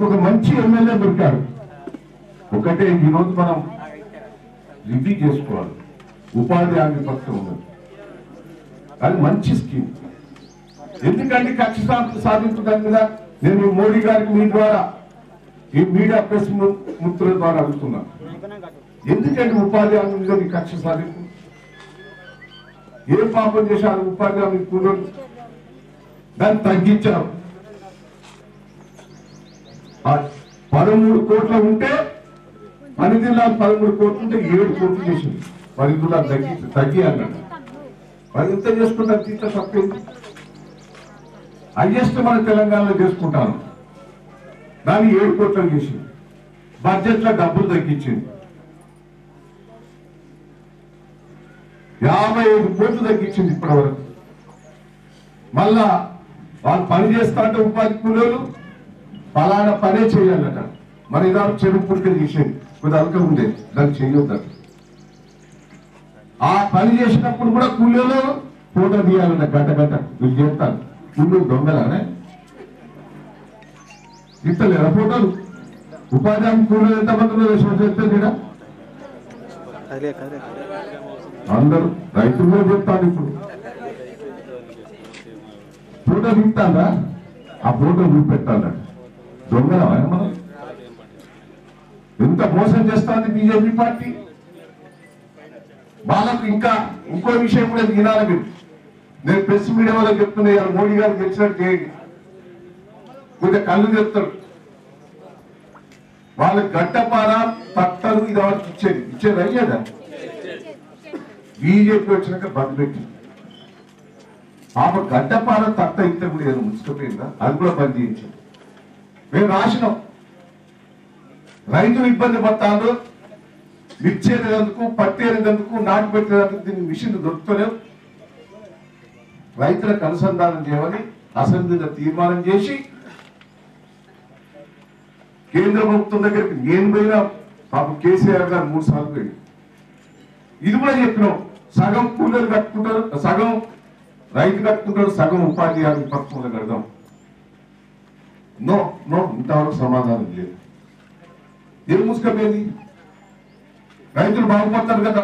మనకు ఒక మంచి ఎమ్మెల్యే దొరికాడు. ఒకటే ఈరోజు మనం రివ్యూ చేసుకోవాలి. ఉపాధి హామీ పథకం ఉన్నది. అది మంచి స్కీమ్. ఎందుకంటే కక్ష సాధించడం కదా నేను మోడీ గారికి మీ ద్వారా ఈ మీడియా ప్రెస్ మిత్రుల ద్వారా అడుగుతున్నాను ఎందుకంటే ఉపాధి హామీ మీద మీ కక్ష సాధింపు? ఏ పాపం చేశారు ఉపాధి హామీ కూలీలు దాన్ని తగ్గించారు. పదమూడు కోట్ల ఉంటే పని జిల్లాలు పదమూడు కోట్లు ఉంటే ఏడు కోట్లు చేసింది. పది జిల్లాలు తగ్గి తగ్గి అన్నాడు. మరి ఎంత చేసుకుంటారు తీత తప్పేంది హైయెస్ట్ మన తెలంగాణలో చేసుకుంటాను దాన్ని ఏడు కోట్లు చేసింది. బడ్జెట్లో డబ్బులు తగ్గించింది. యాభై ఐదు కోట్లు తగ్గించింది ఇప్పటి వరకు మళ్ళా వాళ్ళు పని చేస్తా అంటే ఉపాధి కూలీలు పలానా పనే చేయాలట. మరి ఇలా చెరుకు పుట్టుక తీసేది కొద్ది అలక ఉండేది దాన్ని చేయొద్దట. ఆ పని చేసినప్పుడు కూడా కూలీలో ఫోటో తీయాలన్న గంట గంట. వీళ్ళు చెప్తాను ఇల్లు దొంగలానే. ఇస్తలేరా ఫోటోలు? ఉపాధి హామీ కూలీలు ఎంతమంది ఉన్నారు చెప్తే ఇక్కడ కదిలే అందరూ రైతులు కూడా చెప్తాను ఇప్పుడు. ఫోటో తీస్తారా ఆ ఫోటో చూపెట్టాలట దొంగలా మనం? ఎంత మోసం చేస్తాంది బీజేపీ పార్టీ? వాళ్ళకు ఇంకా ఇంకో విషయం కూడా వినాలి మీరు. నేను ప్రెస్ మీడియా వాళ్ళకి చెప్తున్నా ఇవాళ మోడీ గారు గెలిచినట్టు చేయండి. కొద్దిగా కళ్ళు చెప్తాడు వాళ్ళకి గడ్డపార పట్టలు ఇది వాళ్ళకి ఇచ్చేది. ఇచ్చేది అయ్యేదా బీజేపీ వచ్చినాక బంద్ పెట్టి పాప గడ్డపార తట్ట ఇంత కూడా ఏదో ముసుకుపోయిందా అది కూడా బంద్ చేయించింది. మేము రాసినాం. రైతులు ఇబ్బంది పడతాడు మిర్చేందుకు పట్టేందుకు నాటు పెట్టేందుకు దీని మిషన్ దొరుకుతలేవు. రైతులకు అనుసంధానం చేయమని అసెంబ్లీలో తీర్మానం చేసి కేంద్ర ప్రభుత్వం దగ్గరికి నేను పోయినా పాపం కేసీఆర్ గారు మూడు సార్లు పోయి ఇది కూడా చెప్పినాం. సగం కూలీలు కట్టుకుంటారు సగం రైతు కట్టుకుంటాడు సగం ఉపాధి హామీ పథకంలో కడదాం. నో నో ఇంతవరకు సమాధానం లేదు. ఏం మూసుకపోయింది? రైతులు బాగుపడతారు కదా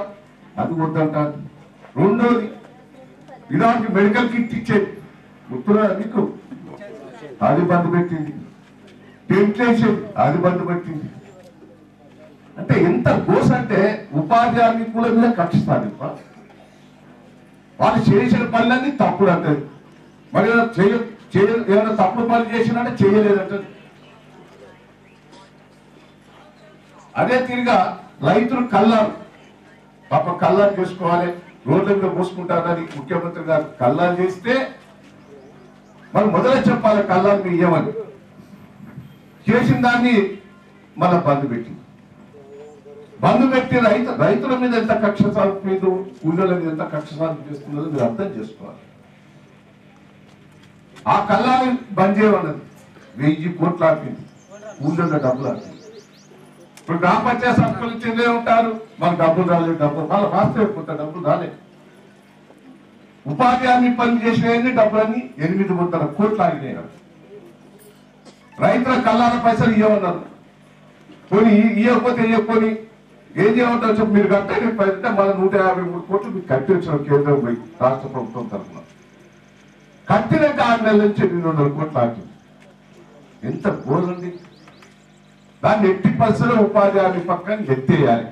అది వద్దంటారు. రెండోది ఇలాంటి మెడికల్ కిట్ ఇచ్చేది గుర్తురా మీకు అది బంద్ పెట్టింది. టెంట్ వేసేది అది బంద్ పెట్టింది. అంటే ఎంత గోస్ అంటే ఉపాధి హామీ కూడా మీద కక్ష సాధింప వాళ్ళు చేసిన పనులన్నీ తప్పుడు అంటే మరి చేయొచ్చు చేయ ఏమైనా తప్పుడు పని చేసినంటే చేయలేదంటది అదే తిరిగా రైతులు కల్లారు. పాప కల్లారు చేసుకోవాలి. రోడ్ల మీద పోసుకుంటారని ముఖ్యమంత్రి గారు కల్లాలు చేస్తే మనం మొదలు చెప్పాలి కల్లాలు మీ ఇవ్వమని చేసిన దాన్ని మన బంద్ పెట్టింది. బంద్ పెట్టి రైతు రైతుల మీద ఎంత కక్ష సాగు మీద కూలీల మీద ఎంత కక్ష సాగు చేస్తున్నదో మీరు అర్థం చేసుకోవాలి. ఆ కల్లాని బంద్ చేయమన్నది వెయ్యి కోట్లు ఆపింది. కూలీల డబ్బులు ఆపింది. ఇప్పుడు గ్రామ పంచాయతీ చెందే ఉంటారు. మాకు డబ్బులు రాలేదు డబ్బులు వాళ్ళ రాస్తే కొంత డబ్బులు రాలేదు. ఉపాధి హామీ పని చేసినవన్నీ డబ్బులన్నీ ఎనిమిది వందల కోట్లు ఆగినాయి రైతుల కళ్ళాల పైసలు ఇవ్వమన్నారు పోనీ ఇవ్వకపోతే ఇవ్వకొని ఏం చేయమంటారు చెప్పు? మీరు కట్టండి పైసలు మన నూట యాభై మూడు కోట్లు మీకు కట్టించడం కేంద్రం పోయి రాష్ట్ర ప్రభుత్వం తరఫున. కట్టిన ఆరు నెలల నుంచి రెండు వందల కోట్లు ఆగింది ఎంత ఘోరండి దాన్ని ఎట్టి పరిస్థితుల్లో ఉపాధి హామీ పక్కన ఎత్తేయాలి.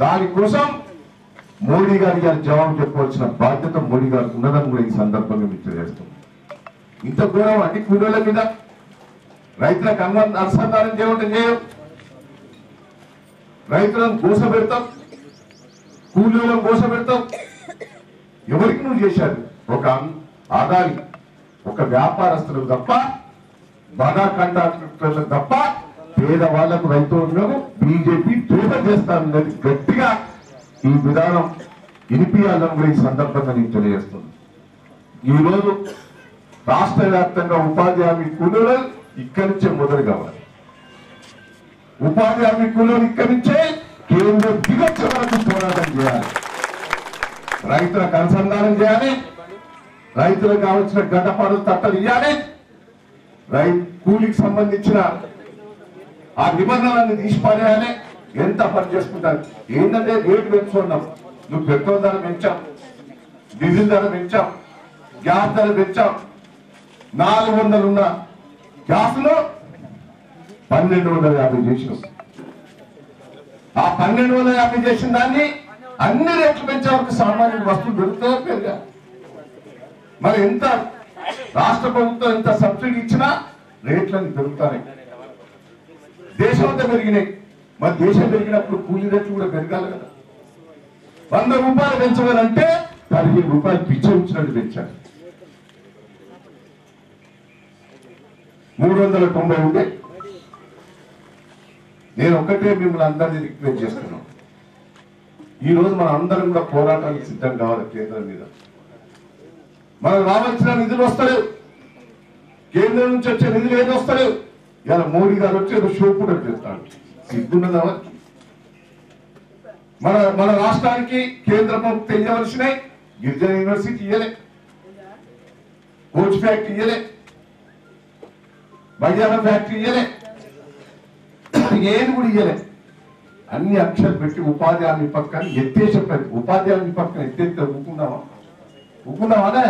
దానికోసం మోడీ గారి గారు జవాబు చెప్పవలసిన బాధ్యత మోడీ గారు ఉన్నదని కూడా ఈ సందర్భంగా మీకు తెలియజేస్తుంది ఇంత ఘోరం అన్ని కూలీల మీద రైతులకు అన్న అనుసంధానం చేయమంటే చేయం రైతులను గోస పెడతాం. కూలీలను గోస పెడతాం. ఎవరికి నువ్వు చేశాడు ఒక ఆదాయం ఒక వ్యాపారస్తులకు తప్ప బడా కాంట్రాక్టర్లకు తప్ప పేదవాళ్ళకు ఉన్నాము బీజేపీ పేద చేస్తానన్నది గట్టిగా ఈ విధానం వినిపించాలని కూడా ఈ సందర్భంగా నేను తెలియజేస్తుంది ఈ రోజు రాష్ట్ర వ్యాప్తంగా ఉపాధి హామీ కూలీలు ఇక్కడి నుంచే మొదలు కావాలి. ఉపాధి హామీ కూలీలు ఇక్కడి నుంచే కేంద్రం దిగొచ్చే వరకు పోరాటం చేయాలి. రైతులకు అనుసంధానం చేయాలి. రైతులకు కావాల్సిన గడ్డపాడు తట్టలు ఇవ్వాలి కూలికి సంబంధించిన ఆ నిబంధనలన్నీ తీసి పడేయాలి ఎంత పని చేసుకుంటారు? ఏంటంటే రేటు పెంచుకున్నాం నువ్వు పెట్రోల్ ధర పెంచాం డీజిల్ ధర పెంచాం గ్యాస్ ధర పెంచాం. నాలుగు వందలు ఉన్న గ్యాస్లో పన్నెండు వందల యాభై చేసినాం. ఆ పన్నెండు వందల యాభై చేసిన దాన్ని అన్ని రేట్లు పెంచే వరకు సామాన్య వస్తువులు దొరుకుతాయో? పెరిగా మరి ఎంత? రాష్ట్ర ప్రభుత్వం ఎంత సబ్సిడీ ఇచ్చినా రేట్లను పెరుగుతాయి దేశమంతా పెరిగినాయి. మరి దేశం పెరిగినప్పుడు కూలీ రేట్లు కూడా పెరగాలి కదా. వంద రూపాయలు పెంచమనంటే పదిహేను రూపాయలు పిచ్చ ఉంచినట్టు పెంచారు మూడు వందల తొంభై ఉంటే నేను ఒక్కటే మిమ్మల్ని అందరినీ రిక్వెస్ట్ చేస్తున్నాను. ఈరోజు మన అందరం కూడా పోరాటానికి సిద్ధం కావాలి కేంద్రం మీద. మనకు రావాల్సిన నిధులు వస్తలేవు. కేంద్రం నుంచి వచ్చే నిధులు ఏది వస్తలేవు? ఇలా మోడీ గారు వచ్చి ఒక షో కూడా చేస్తాడు. సిగ్గున్నదా మన మన రాష్ట్రానికి కేంద్ర ప్రభుత్వం ఇవ్వవలసినాయి గిరిజన యూనివర్సిటీ ఇయ్యలే. కోచ్ ఫ్యాక్టరీ ఇయ్యలే. బయ్యారం ఫ్యాక్టరీ ఇయ్యలే. ఏది కూడా ఇయ్యలే. అన్ని అక్షరం పెట్టి ఉపాధి హామీ పక్కన ఎత్తేసే ప్రతి ఉపాధి హామీ పక్కన ఎత్తేస్తే ఊకుందామా ఊకుందామా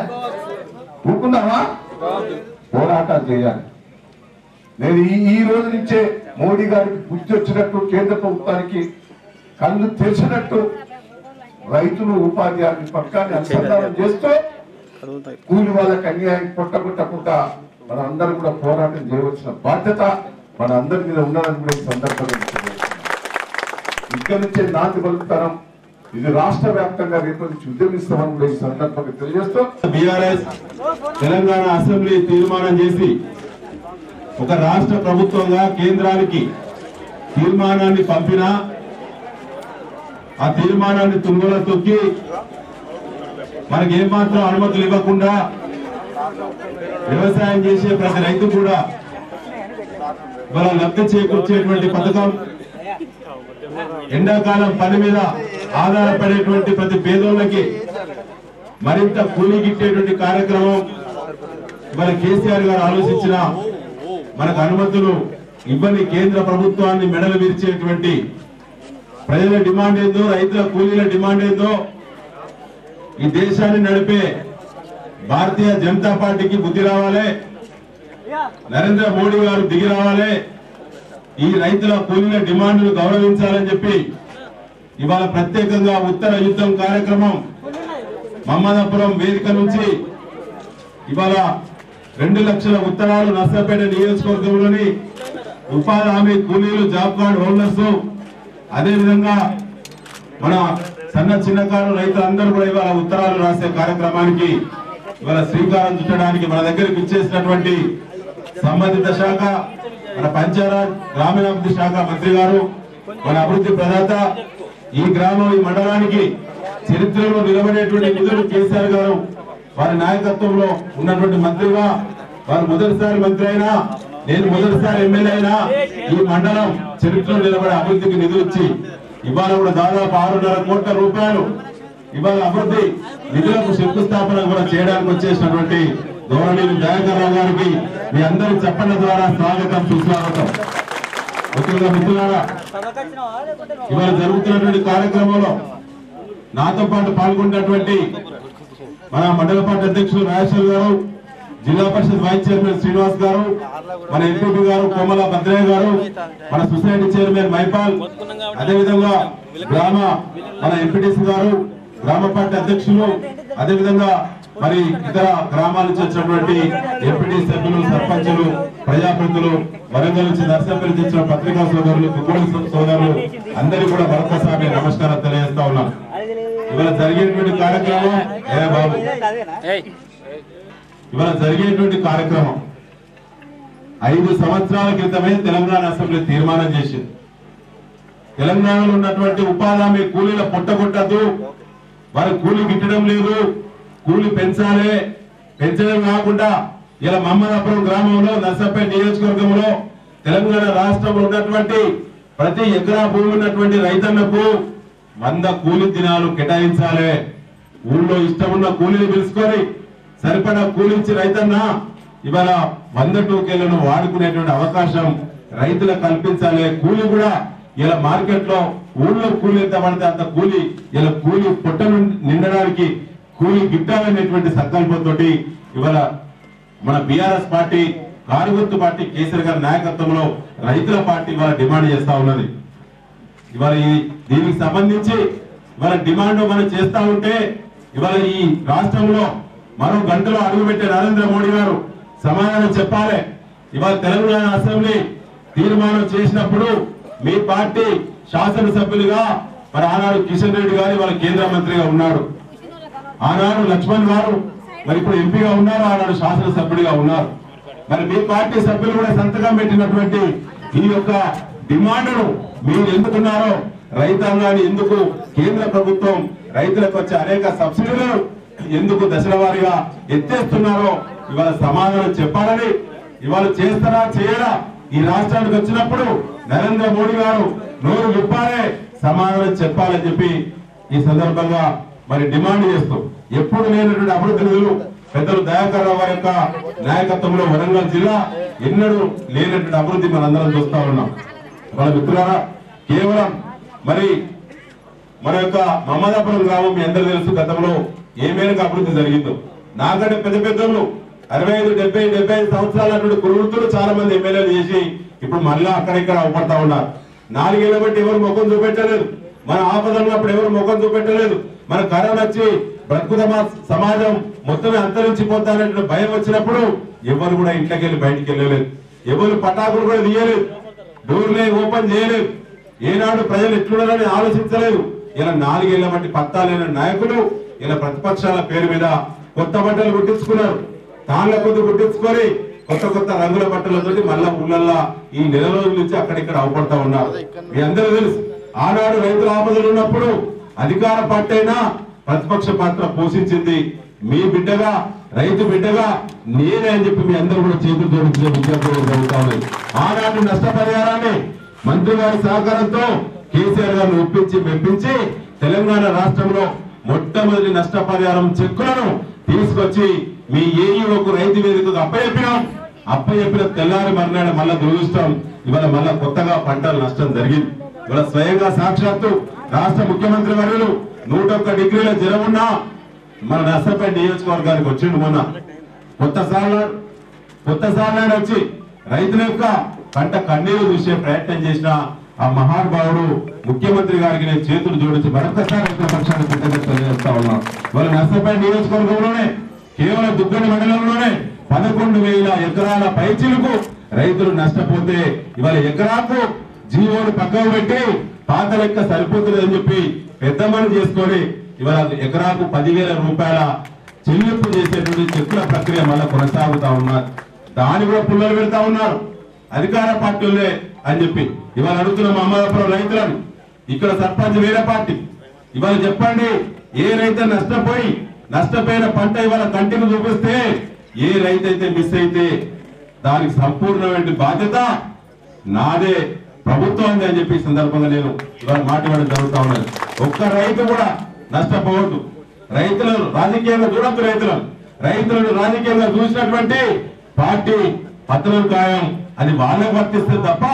ఊకుందామా పోరాటాలు చేయాలి. నేను ఈ ఈ రోజు నుంచే మోడీ గారికి బుద్ధి వచ్చినట్టు కేంద్ర ప్రభుత్వానికి కళ్ళు తెరిచినట్టు రైతులు ఉపాధి హామీ పక్కన అనుసంధానం చేస్తూ కూలి వాళ్ళకి అన్యాయం కొట్టగొట్టకుండా మన అందరం కూడా పోరాటం చేయవలసిన బాధ్యత మన అందరి మీద ఉండాలని కూడా ఈ సందర్భంగా ఇక్కడి నుంచే నాంది పలుకుతాం ఇది రాష్ట్ర వ్యాప్తంగా రేపు నుంచి ఉద్యమిస్తామని కూడా ఈ సందర్భంగా తెలియజేస్తూ బీఆర్ఎస్ తెలంగాణ అసెంబ్లీ తీర్మానం చేసి ఒక రాష్ట్ర ప్రభుత్వంగా కేంద్రానికి తీర్మానాన్ని పంపిన ఆ తీర్మానాన్ని తుంగలో తొక్కి మనకి ఏమాత్రం అనుమతులు ఇవ్వకుండా వ్యవసాయం చేసే ప్రతి రైతు కూడా మనం లబ్ధి చేకూర్చేటువంటి పథకం ఎండాకాలం పని మీద ఆధారపడేటువంటి ప్రతి పేదోళ్ళకి మరింత కూలీ గిట్టేటువంటి కార్యక్రమం మరి కేసీఆర్ గారు ఆలోచించిన మనకు అనుమతులు ఇవ్వని కేంద్ర ప్రభుత్వాన్ని మెడలు విరిచేటువంటి ప్రజల డిమాండ్ ఏందో రైతుల కూలీల డిమాండ్ ఏందో ఈ దేశాన్ని నడిపే భారతీయ జనతా పార్టీకి బుద్ధి రావాలి. నరేంద్ర మోడీ గారు దిగి రావాలి. ఈ రైతుల కూలీల డిమాండ్లు గౌరవించాలని చెప్పి ఇవాళ ప్రత్యేకంగా ఉత్తర యుద్ధం కార్యక్రమం మమ్మదాపురం వేదిక నుంచి ఇవాళ రెండు లక్షల ఉత్తరాలు నష్టపేట నియోజకవర్గంలోని ఉపాధి హామీ కూలీలు జాబ్ కార్డ్ హోల్డర్స్ అదేవిధంగా మన సన్న చిన్నకారు రైతులందరూ కూడా ఇవాళ ఉత్తరాలు రాసే కార్యక్రమానికి ఇవాళ శ్రీకారం చుట్టడానికి మన దగ్గరికి ఇచ్చేసినటువంటి సంబంధిత శాఖ మన పంచాయరాజ్ గ్రామీణాభివృద్ధి శాఖ మంత్రి గారు మన అభివృద్ధి ప్రదాత ఈ గ్రామం ఈ మండలానికి చరిత్రలో నిలబడేటువంటి నిధులు కేసీఆర్ గారు వారి నాయకత్వంలో ఉన్నటువంటి మంత్రిగా వారు మొదటిసారి మంత్రి అయినా నేను మొదటిసారి ఎమ్మెల్యే అయినా ఈ మండలం చరిత్రలో నిలబడే అభివృద్ధికి నిధులు ఇచ్చి ఇవాళ కూడా దాదాపు ఆరున్నర కోట్ల రూపాయలు ఇవాళ అభివృద్ధి నిధులకు శంకుస్థాపన కూడా చేయడానికి వచ్చేసినటువంటి గౌరవనీయులు దయాకర్ గారికి మీ అందరి చెప్పండి ద్వారా స్వాగతం సుస్వాగతం. ముఖ్యంగా మిత్రులారా ఇవాళ జరుగుతున్నటువంటి కార్యక్రమంలో నాతో పాటు పాల్గొన్నటువంటి మన మండల పార్టీ అధ్యక్షులు రాజేశ్వర్ గారు జిల్లా పరిషత్ వైస్ చైర్మన్ శ్రీనివాస్ గారు మన ఎంపీపీ గారు కోమల భద్రయ్య గారు మన సొసైటీ చైర్మన్ మైపాల్ అదేవిధంగా గ్రామ మన ఎంపీటీసీ గారు గ్రామ పార్టీ అధ్యక్షులు అదేవిధంగా మరి ఇతర గ్రామాల నుంచి వచ్చినటువంటి ఎంపీటీ సభ్యులు సర్పంచులు ప్రజాప్రతిలు వరంగల్ నుంచి నర్సంపల్లి తెచ్చిన పత్రికా సోదరులు కుక్కడి సోదరులు అందరికీ కూడా మరొకసారి నమస్కారం తెలియజేస్తా ఉన్నాను. ఇవాళ జరిగేటువంటి కార్యక్రమం ఏ బాబు? ఇవాళ జరిగేటువంటి కార్యక్రమం ఐదు సంవత్సరాల క్రితమే తెలంగాణ అసెంబ్లీ తీర్మానం చేసింది. తెలంగాణలో ఉన్నటువంటి ఉపాధి హామీ కూలీల పొట్టగొట్టద్దు. వారి కూలి గిట్టడం లేదు. కూలి పెంచాలి. పెంచడం కాకుండా ఇలా మమ్మదాపురం గ్రామంలో నర్సంపేట నియోజకవర్గంలో తెలంగాణ రాష్ట్రంలో ఉన్నటువంటి ప్రతి ఎకరా భూమి ఉన్నటువంటి రైతన్నకు వంద కూలి దినాలు కేటాయించాలి. ఊళ్ళో ఇష్టం ఉన్న పిలుచుకొని సరిపడా కూలించి రైతన్న ఇవాళ వంద టోకెన్లను వాడుకునేటువంటి అవకాశం రైతులకు కల్పించాలి. కూలి కూడా ఇలా మార్కెట్లో ఊళ్ళో కూలి ఎంత పడితే అంత కూలి ఇలా కూలి పొట్టను నిండడానికి కూలి గిట్టాలనేటువంటి సంకల్పంతో ఇవాళ మన బీఆర్ఎస్ పార్టీ కారుగుర్తు పార్టీ కేసీఆర్ గారి నాయకత్వంలో రైతుల పార్టీ ఇవాళ డిమాండ్ చేస్తా ఉన్నది. ఇవాళ ఈ దీనికి సంబంధించి ఇవాళ డిమాండ్ మనం చేస్తా ఉంటే ఇవాళ ఈ రాష్ట్రంలో మరో గంటలో అడుగుపెట్టే నరేంద్ర మోడీ గారు సమాధానం చెప్పాలి. ఇవాళ తెలంగాణ అసెంబ్లీ తీర్మానం చేసినప్పుడు మీ పార్టీ శాసనసభ్యులుగా మరి ఆనాడు కిషన్ రెడ్డి గారు ఇవాళ కేంద్ర మంత్రిగా ఉన్నాడు. ఆనాడు లక్ష్మణ్ గారు మరి ఇప్పుడు ఎంపీగా ఉన్నారు ఆనాడు శాసనసభ్యుడిగా ఉన్నారు. మరి మీ పార్టీ సభ్యులు కూడా సంతకం పెట్టినటువంటి ఈ యొక్క డిమాండ్ను మీరు ఎందుకున్నారో రైతాంగాన్ని ఎందుకు కేంద్ర ప్రభుత్వం రైతులకు వచ్చే అనేక సబ్సిడీలు ఎందుకు దశల వారీగా ఎత్తేస్తున్నారో ఇవాళ సమాధానం చెప్పాలని ఇవాళ చేస్తారా చేయరా? ఈ రాష్ట్రానికి వచ్చినప్పుడు నరేంద్ర మోడీ గారు నోరు విప్పాలే సమాధానం చెప్పాలని చెప్పి ఈ సందర్భంగా మరి డిమాండ్ చేస్తూ. ఎప్పుడు లేనటువంటి అభివృద్ధి పెద్దలు దయాకర్రావు గారి యొక్క నాయకత్వంలో వరంగల్ జిల్లా ఎన్నడూ లేనటువంటి అభివృద్ధి మనందరం చూస్తా ఉన్నాం. మన మిత్రులారా కేవలం మరి మన యొక్క మమ్మదాపురం గ్రామం మీ అందరూ తెలుసు గతంలో ఏ మేరకు అభివృద్ధి జరిగిందో. నాకంటే పెద్ద పెద్దలు అరవై ఐదు డెబ్బై డెబ్బై ఐదు సంవత్సరాల అటువంటి కురువృత్తులు చాలా మంది ఎమ్మెల్యేలు చేసి ఇప్పుడు మళ్ళీ అక్కడిక్కడ అవపడతా ఉన్నారు. నాలుగేళ్ళ బట్టి ఎవరు ముఖం చూపెట్టలేదు. మన ఆపదలు ఉన్నప్పుడు ఎవరు ముఖం చూపెట్టలేదు. మన కరోనా వచ్చి బ్రతుకుదమా సమాజం మొత్తం అంతరించిపోతారనే భయం వచ్చినప్పుడు ఎవరు కూడా ఇంట్లోకి వెళ్ళి బయటికి వెళ్ళలేదు. ఎవరు పటాకులు కూడా తీయలేదు. డోర్లే ఓపెన్ చేయలేదు. ఏనాడు ప్రజలు ఎట్లున్నారని ఆలోచించలేదు. ఇలా నాలుగేళ్ళ వంటి పత్తాలైన నాయకులు ఇలా ప్రతిపక్షాల పేరు మీద కొత్త బట్టలు కుట్టించుకున్నారు. తాళ్ళ కొద్ది కుట్టించుకొని కొత్త కొత్త రంగుల బట్టలతోటి మళ్ళా ఊళ్ళల్లా ఈ నెల రోజుల నుంచి అక్కడిక్కడ అవపడతా ఉన్నారు. మీ అందరూ తెలుసు. ఆనాడు రైతుల ఆపదలు ఉన్నప్పుడు అధికార పార్టీ అయినా ప్రతిపక్ష పాత్ర పోషించింది. మీ బిడ్డగా రైతు బిడ్డగా నేనే అని చెప్పి మీ అందరూ కూడా చేతులు జోడించిన విద్యార్థులు జరుగుతా ఆనాటి నష్టపరిహారాన్ని మంత్రి గారి సహకారంతో కేసీఆర్ గారిని ఒప్పించి మెప్పించి తెలంగాణ రాష్ట్రంలో మొట్టమొదటి నష్టపరిహారం చెక్కులను తీసుకొచ్చి మీ ఏఈఓకు రైతు వేదికకు అప్పచెప్పినాం. అప్పచెప్పిన తెల్లారి మర్నాడు మళ్ళా దురదృష్టం. ఇవాళ మళ్ళా కొత్తగా పంటల నష్టం జరిగింది. ఇవాళ స్వయంగా సాక్షాత్తు రాష్ట్ర ముఖ్యమంత్రి వర్యులు నూట ఒక్క డిగ్రీల జ్వరం ఉన్నా మన నష్టపేట నియోజకవర్గానికి వచ్చిండు మొన్న. కొత్త సార్లు కొత్త సార్లు వచ్చి రైతుల యొక్క పంట కన్నీరు చూసే ప్రయత్నం చేసిన ఆ మహానుభావుడు ముఖ్యమంత్రి గారికి నేను చేతులు జోడించి మరొకసారి రైతుల పక్షాన్ని కృతజ్ఞతలు తెలియజేస్తా వాళ్ళ నష్టపేట నియోజకవర్గంలోనే కేవలం దుగ్గడి మండలంలోనే పదకొండు వేల ఎకరాల పైచిలకు రైతులు నష్టపోతే ఇవాళ ఎకరాకు జీవోలు పక్కకు పెట్టి పాత లెక్క సరిపోతుందని చెప్పి పెద్ద మని చేసుకొని ఇవాళ ఎకరాకు పదివేల రూపాయల చెల్లింపు చేసేటువంటి చెక్కుల ప్రక్రియ మళ్ళీ కొనసాగుతా ఉన్నారు. దాని కూడా పుల్లలు పెడతా ఉన్నారు. అధికార పార్టీలే అని చెప్పి ఇవాళ అడుగుతున్న మహమ్మదాపురం రైతులను ఇక్కడ సర్పంచ్ వేరే పార్టీ ఇవాళ చెప్పండి ఏ రైతు నష్టపోయి నష్టపోయిన పంట ఇవాళ కంటిని చూపిస్తే ఏ రైతు అయితే మిస్ అయితే దానికి సంపూర్ణమైన బాధ్యత నాదే. ప్రభుత్వం అని చెప్పి సందర్భంగా నేను ఇవాళ మాట్లాడడం జరుగుతా ఉన్నది. ఒక్క రైతు కూడా నష్టపోవద్దు. రైతులను రాజకీయంగా చూడద్దు రైతులను రైతులను రాజకీయంగా చూసినటువంటి పార్టీ పతనం ఖాయం అది వాళ్ళకు వర్తిస్తుంది తప్ప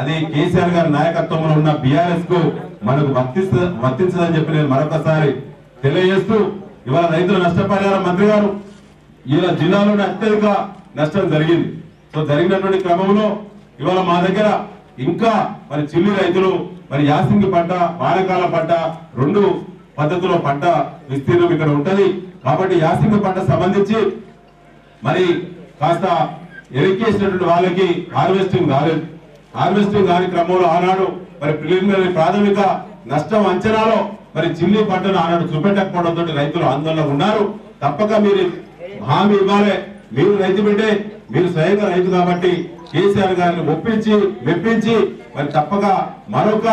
అది కేసీఆర్ గారి నాయకత్వంలో ఉన్న బీఆర్ఎస్కు మనకు వర్తిస్త వర్తించదని చెప్పి నేను మరొకసారి తెలియజేస్తూ ఇవాళ రైతుల నష్టపరిహారం మంత్రి గారు? ఇలా జిల్లాలోనే అత్యధిక నష్టం జరిగింది. సో జరిగినటువంటి క్రమంలో ఇవాళ మా దగ్గర ఇంకా మరి చిల్లి రైతులు మరి యాసింగి పంట వానకాల పంట రెండు పద్ధతిలో పంట విస్తీర్ణం ఇక్కడ ఉంటది. కాబట్టి యాసింగి పంట సంబంధించి మరి కాస్త ఎరికేసినటువంటి వాళ్ళకి హార్వెస్టింగ్ కాలేదు హార్వెస్టింగ్ కాని క్రమంలో ఆనాడు మరి ప్రిలిమినరీ ప్రాథమిక నష్టం అంచనాలో మరి చిల్లి పంటను ఆనాడు చూపెట్టకపోవడంతో రైతులు ఆందోళన ఉన్నారు. తప్పక మీరు హామీ ఇవ్వాలి. మీరు రైతు బిడ్డే మీరు స్వయంగా రైతు కాబట్టి కేసీఆర్ గారిని ఒప్పించి మెప్పించి మరి తప్పక మరొక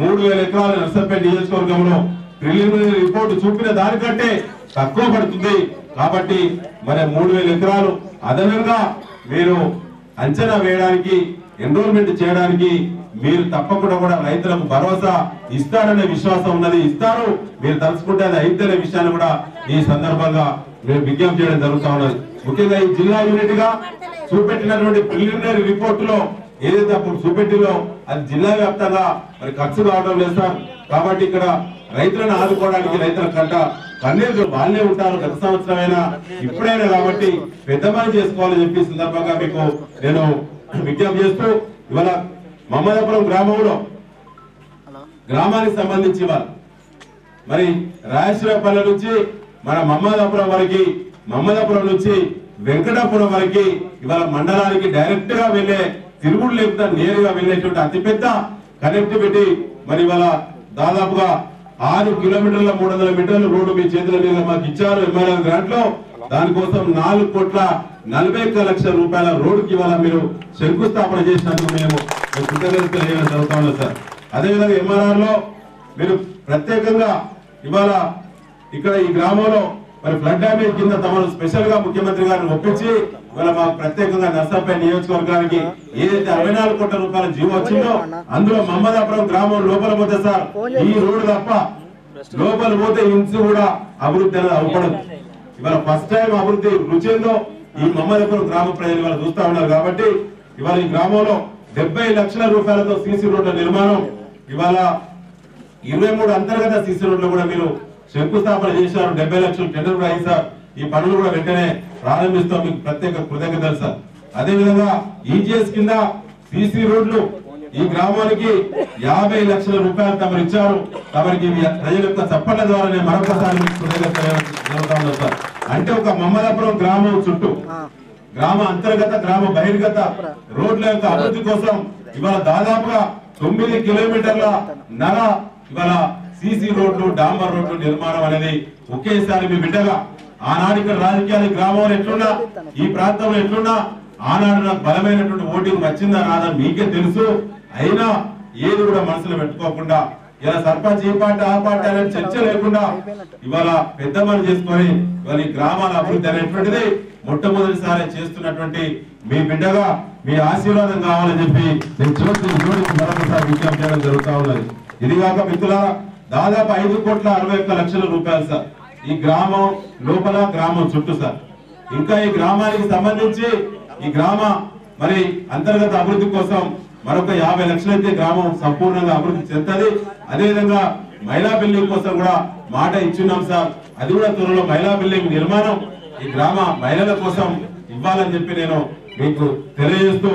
మూడు వేల ఎకరాల నర్సంపేట నియోజకవర్గంలో ప్రిలిమినరీ రిపోర్ట్ చూపిన దానికంటే తక్కువ పడుతుంది. కాబట్టి మరి మూడు వేల ఎకరాలు అదనంగా మీరు అంచనా వేయడానికి ఎన్రోల్మెంట్ చేయడానికి మీరు తప్పకుండా కూడా రైతులకు భరోసా ఇస్తారనే విశ్వాసం ఉన్నది. ఇస్తారు మీరు తలుచుకుంటే అది అయిద్దనే విషయాన్ని కూడా ఈ సందర్భంగా మేము విజ్ఞప్తి చేయడం జరుగుతా ఉన్నది. ముఖ్యంగా ఈ జిల్లా యూనిట్గా చూపెట్టినటువంటి ప్రిలిమినరీ రిపోర్ట్లో ఏదైతే అప్పుడు చూపెట్టిలో అది జిల్లా వ్యాప్తంగా మరి ఖర్చు కావడం లేదు సార్. కాబట్టి ఇక్కడ రైతులను ఆదుకోవడానికి రైతుల కంట కన్నీరు వాళ్ళే ఉంటారు. గత సంవత్సరమైనా ఇప్పుడైనా కాబట్టి పెద్ద పని చేసుకోవాలని చెప్పి సందర్భంగా మీకు నేను విజ్ఞప్తి చేస్తూ ఇవాళ మమ్మదాపురం గ్రామంలో గ్రామానికి సంబంధించి వాళ్ళు మరి రాజేశ్వరపల్లి నుంచి మన మమ్మదాపురం వరకు మమ్మదాపురం నుంచి వెంకటాపురం వరకు ఇవాళ మండలానికి డైరెక్ట్గా వెళ్ళే తిరుగుడు లేకుండా నేరుగా వెళ్ళేటువంటి అతిపెద్ద కనెక్టివిటీ మరి ఇవాళ దాదాపుగా ఆరు కిలోమీటర్ల మూడు వందల మీటర్ల రోడ్డు మీ చేతుల మీద మాకు ఇచ్చారు ఎంఆర్ఎల్ గ్రాంట్లో. దానికోసం నాలుగు కోట్ల నలభై ఒక్క లక్షల రూపాయల రోడ్డుకి ఇవాళ మీరు శంకుస్థాపన చేసినందుకు మేము మేము కృతజ్ఞతలు తెలియజేయడం జరుగుతా సార్. అదేవిధంగా ఎంఆర్ఆర్లో మీరు ప్రత్యేకంగా ఇవాళ ఇక్కడ ఈ గ్రామంలో మరి ఫ్లడ్ డ్యామేజ్ కింద తమను స్పెషల్గా ముఖ్యమంత్రి గారిని ఒప్పించి ఇవాళ మాకు ప్రత్యేకంగా నర్సాపేట నియోజకవర్గానికి ఏదైతే అరవై నాలుగు కోట్ల రూపాయల జీవో వచ్చిందో అందులో మమ్మదాపురం గ్రామం లోపల పోతే సార్ ఈ రోడ్డు తప్ప లోపల పోతే ఇంచు కూడా అభివృద్ధి అనేది అవ్వడం ఇవాళ ఫస్ట్ టైం అభివృద్ధి రుచిందో ఈ మమ్మదాపురం గ్రామ ప్రజలు ఇవాళ చూస్తా ఉన్నారు కాబట్టి ఇవాళ ఈ గ్రామంలో డెబ్బై లక్షల రూపాయలతో సీసీ రోడ్ల నిర్మాణం ఇవాళ ఇరవై మూడు అంతర్గత సీసీ రోడ్లు కూడా మీరు శంకుస్థాపన చేశారు. డెబ్బై లక్షలు టెండర్ కూడా అయింది సార్. ఈ పనులు కూడా వెంటనే ప్రారంభిస్తాం. మీకు ప్రత్యేక కృతజ్ఞతలు సార్. అదే విధంగా ఈజీఎస్ కింద సిసి రోడ్లు ఈ గ్రామానికి యాభై లక్షల రూపాయలు తమరు ఇచ్చారు. తమరికి ప్రజల యొక్క చప్పట్ల ద్వారా నేను మరొకసారి సార్. అంటే ఒక మమ్మలాపురం గ్రామం చుట్టూ గ్రామ అంతర్గత గ్రామ బహిర్గత రోడ్ల యొక్క అభివృద్ధి కోసం ఇవాళ దాదాపుగా తొమ్మిది కిలోమీటర్ల నర ఇవాళ సీసీ రోడ్లు డాంబర్ రోడ్లు నిర్మాణం అనేది ఒకేసారి మీ బిడ్డగా ఆనాడు ఇక్కడ రాజకీయాలు గ్రామంలో ఎట్లున్నా ఈ ప్రాంతంలో ఎట్లున్నా ఆనాడు నాకు బలమైనటువంటి ఓటింగ్ వచ్చిందా రాదా మీకే తెలుసు. అయినా ఏది కూడా మనసులో పెట్టుకోకుండా ఇలా సర్పంచ్ ఈ పార్టీ ఆ పార్టీ అనే చర్చ లేకుండా ఇవాళ పెద్ద పని చేసుకొని ఇవాళ ఈ గ్రామాల అభివృద్ధి అనేటువంటిది మొట్టమొదటిసారి చేస్తున్నటువంటి మీ బిడ్డగా మీ ఆశీర్వాదం కావాలని చెప్పి నేను చూసి మరొకసారి విజ్ఞప్తి చేయడం జరుగుతా ఉన్నది. ఇది కాక మిత్రులారా దాదాపు ఐదు కోట్ల అరవై ఒక్క లక్షల రూపాయలు సార్. ఈ గ్రామం లోపల గ్రామం చుట్టూ సార్. ఇంకా ఈ గ్రామానికి సంబంధించి ఈ గ్రామ మరి అంతర్గత అభివృద్ధి కోసం మరొక యాభై లక్షలైతే గ్రామం సంపూర్ణంగా అభివృద్ధి చెందుతుంది. అదేవిధంగా మహిళా బిల్డింగ్ కోసం కూడా మాట ఇచ్చున్నాం సార్. అది కూడా త్వరలో మహిళా బిల్డింగ్ నిర్మాణం ఈ గ్రామ మహిళల కోసం ఇవ్వాలని చెప్పి నేను మీకు తెలియజేస్తూ